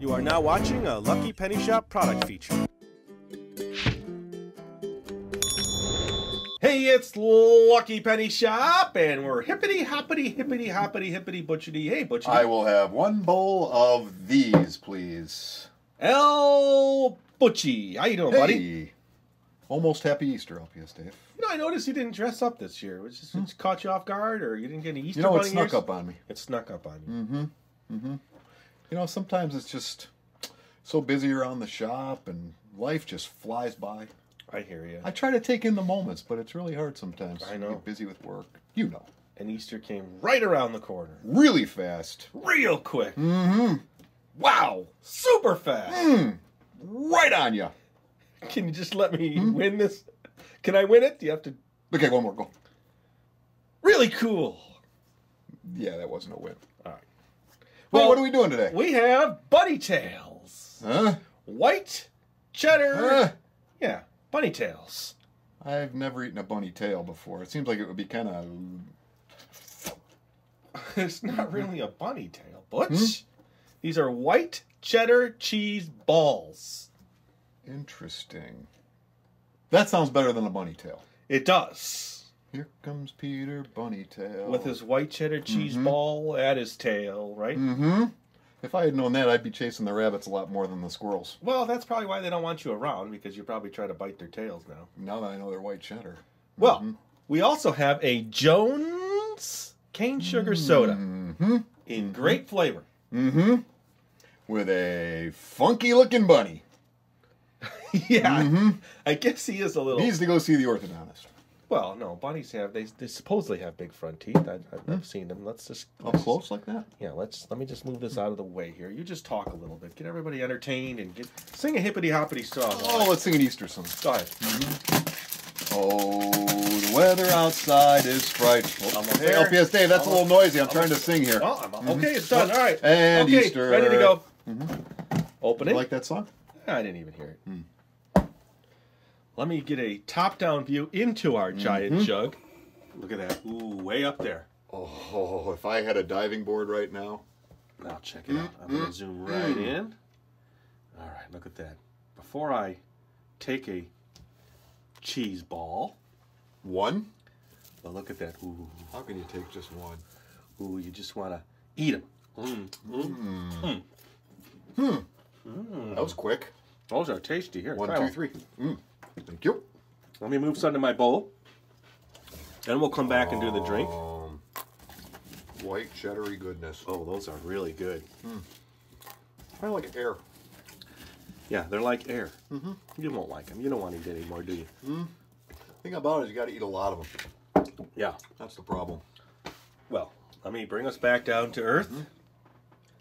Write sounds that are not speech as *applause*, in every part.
You are now watching a Lucky Penny Shop product feature. Hey, it's Lucky Penny Shop, and we're hippity hoppity hippity hoppity hippity butchity. Hey, butchity. I will have one bowl of these, please. L Butchie. How you doing, buddy? Hey. Almost happy Easter, LPS Dave. You know, I noticed you didn't dress up this year. Was just, it just caught you off guard, or you didn't get any Easter You know, it bunny snuck ears? up on me. It snuck up on you. Mm-hmm. Mm-hmm. You know, sometimes it's just so busy around the shop and life just flies by. I hear you. I try to take in the moments, but it's really hard sometimes. I know. Get busy with work. You know. And Easter came right around the corner, Really fast. real quick. Mm-hmm. Wow, super fast. Mm. Right on you. Can you just let me Hmm? win this? Can I win it? Do you have to? Okay, one more. Go. Really cool. Yeah, that wasn't a win. All right. Well, what are we doing today? We have bunny tails, Huh? white cheddar. Huh? Yeah, bunny tails. I've never eaten a bunny tail before. It seems like it would be kind of. *laughs* it's not really a bunny tail, Butch. Hmm? These are white cheddar cheese balls. Interesting. That sounds better than a bunny tail. It does. Here comes Peter Bunnytail. With his white cheddar cheese ball at his tail, right? Mm-hmm. If I had known that, I'd be chasing the rabbits a lot more than the squirrels. Well, that's probably why they don't want you around because you probably try to bite their tails now. Now that I know they're white cheddar. Well, we also have a Jones cane sugar soda Mm-hmm. in great flavor. Mm-hmm. With a funky looking bunny. *laughs* yeah, I guess he is a little. He Needs to go see the orthodontist. Well, no, bunnies have they, they supposedly have big front teeth. I, I've, I've seen them. Let's just Up close like that? Yeah, let's let me just move this hmm. out of the way here. You just talk a little bit, get everybody entertained, and get sing a hippity hoppity song. Oh, let's sing an Easter song. Go ahead. Mm-hmm. Oh, the weather outside is frightful. Hey. LPS Dave, that's a little Almost- noisy. I'm trying to sing here. Oh, I'm, mm-hmm. okay, it's done. All right. And okay, Easter. ready to go. Mm-hmm. Open You it. like that song? I didn't even hear it. Hmm. Let me get a top-down view into our mm-hmm. giant jug. Look at that. Ooh, way up there. Oh, if I had a diving board right now. Now check it out. I'm gonna mm-hmm. zoom right mm-hmm. in. All right, look at that. Before I take a cheese ball, One? well, look at that. Ooh, How can you take just one? ooh, you just wanna eat them. Mm, mm. That was quick. Those are tasty. Here, One, try two, one. three. Hmm. Mm. Thank you. Let me move some to my bowl. Then we'll come back and do the drink. Um, white cheddary goodness. Oh, those are really good. I like air. Yeah, they're like air. Mm-hmm. You won't like them. You don't want to eat any more, do you? thing about it is you got to eat a lot of them. Yeah. That's the problem. Well, let me bring us back down to earth.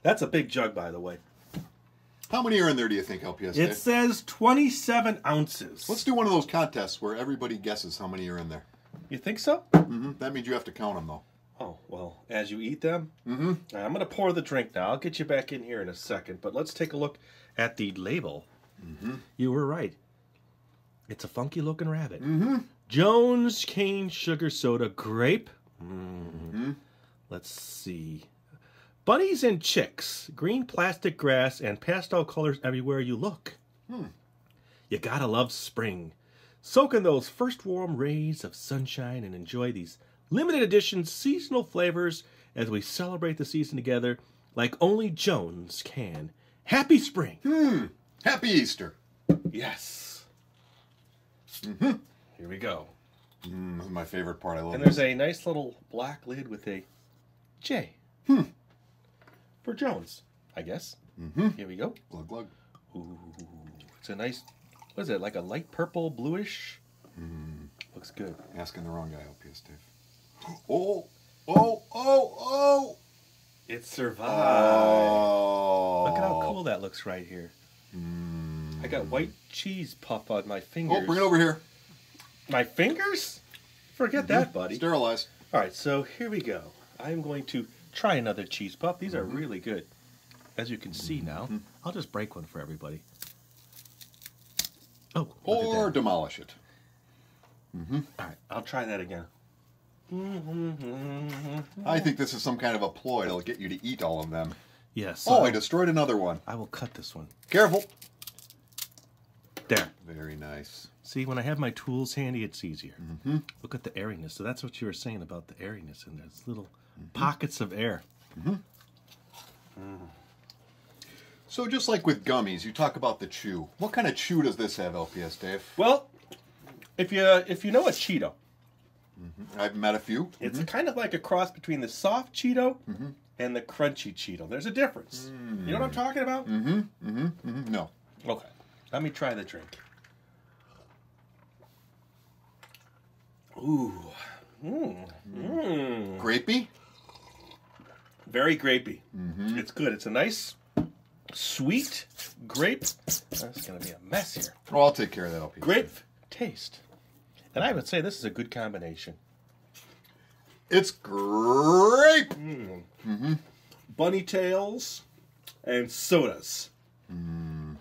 That's a big jug, by the way. How many are in there, do you think, LPS? It says 27 ounces. Let's do one of those contests where everybody guesses how many are in there. You think so? hmm That means you have to count them, though. Oh, well, as you eat them, Mm-hmm. I'm going to pour the drink now. I'll get you back in here in a second, but let's take a look at the label. You were right. It's a funky looking rabbit. Mm-hmm. Jones Cane Sugar Soda Grape. Mm. Let's see. Bunnies and chicks, green plastic grass, and pastel colors everywhere you look. You gotta love spring. Soak in those first warm rays of sunshine and enjoy these limited edition seasonal flavors as we celebrate the season together like only Jones can. Happy spring! Hmm. Happy Easter. Yes. Here we go. Mm, this is my favorite part. I love And there's a nice little black lid with a J. Hmm. For Jones, I guess. Mm-hmm. Here we go. Glug glug. Ooh, it's a nice, what is it, like a light purple, bluish? Mm-hmm. Looks good. Asking the wrong guy, LPS *gasps* Dave. Oh, oh, oh, oh. It survived. Oh. Look at how cool that looks right here. Mm. I got white cheese puff on my fingers. Oh, bring it over here. My fingers? Forget mm-hmm. that, buddy. Sterilize. All right, so here we go. I'm going to try another cheese puff. These are mm-hmm. really good. As you can see mm-hmm. now, I'll just break one for everybody. Oh, Or demolish it. Mm-hmm. All right, I'll try that again. I think this is some kind of a ploy that'll get you to eat all of them. Yes. Oh, I destroyed another one. I will cut this one. Careful. There. Very nice. See, when I have my tools handy, it's easier. Mm-hmm. Look at the airiness. So that's what you were saying about the airiness, and there's little pockets of air. Mm-hmm. So just like with gummies, you talk about the chew. What kind of chew does this have, LPS Dave? Well, if you if you know a Cheeto, mm-hmm. I've met a few. it's mm-hmm. kind of like a cross between the soft Cheeto and the crunchy Cheeto. There's a difference. You know what I'm mm. talking about? Mm-hmm. No. Okay. Let me try the drink. Ooh. Mmm. Mmm. Grapey? Very grapey. It's good. It's a nice, sweet grape. That's going to be a mess here. Oh, I'll take care of that. Grape taste. And I would say this is a good combination. It's grape. Bunny tails and sodas. Mm.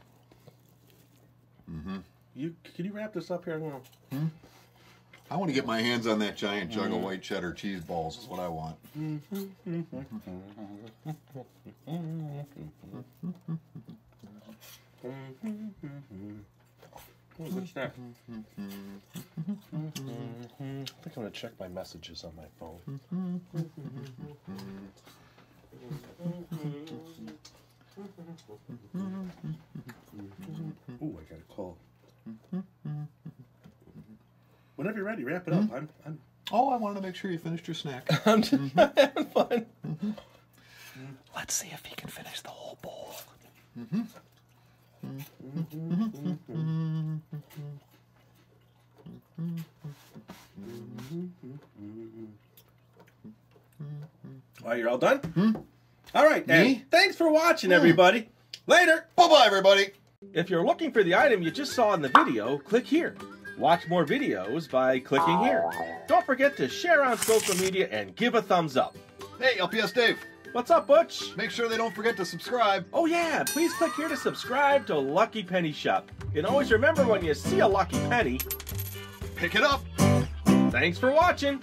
Mm. You can you wrap this up here? I want to get my hands on that giant jug of mm-hmm. white cheddar cheese balls. Is what I want. What's that? I think I'm gonna check my messages on my phone. *laughs* Whenever you're ready, wrap it up. Mm-hmm. I'm, I'm, Oh, I wanted to make sure you finished your snack. *laughs* I'm just mm-hmm. having fun. Mm-hmm. Let's see if he can finish the whole bowl. All right, you're all done? Hmm? All right, and thanks for watching, hmm. everybody. Later. bye bye, everybody. If you're looking for the item you just saw in the video, click here. Watch more videos by clicking here. Don't forget to share on social media and give a thumbs up. Hey, LPS Dave. What's up, Butch? Make sure they don't forget to subscribe. Oh yeah, please click here to subscribe to Lucky Penny Shop. And always remember when you see a Lucky Penny, Pick it up. thanks for watching.